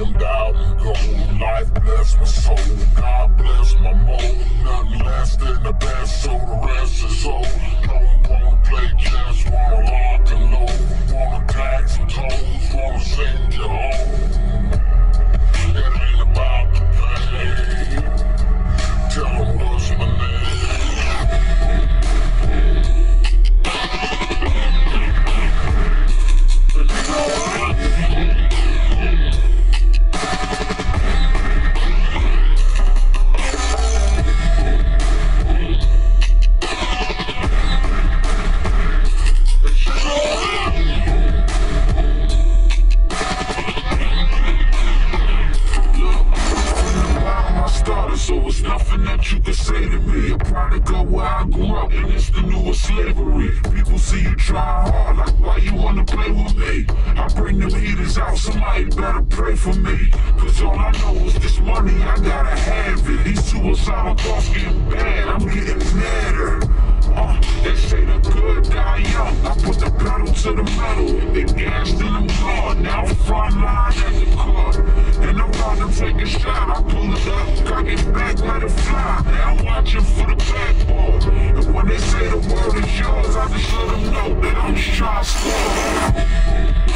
and out. Whole life bless my soul. God bless my mold. Nothing less than the best, so the rest is old. Don't wanna play chess, wanna lie. I grew up and it's the newest slavery. People see you try hard, like why you wanna play with me? I bring them heaters out, somebody better pray for me. Cause all I know is this money, I gotta have it. These suicidal thoughts getting bad, I'm getting madder. Uh, they say the good die young, I put the pedal to the metal. yours. I just let them know that I'm just trying to score.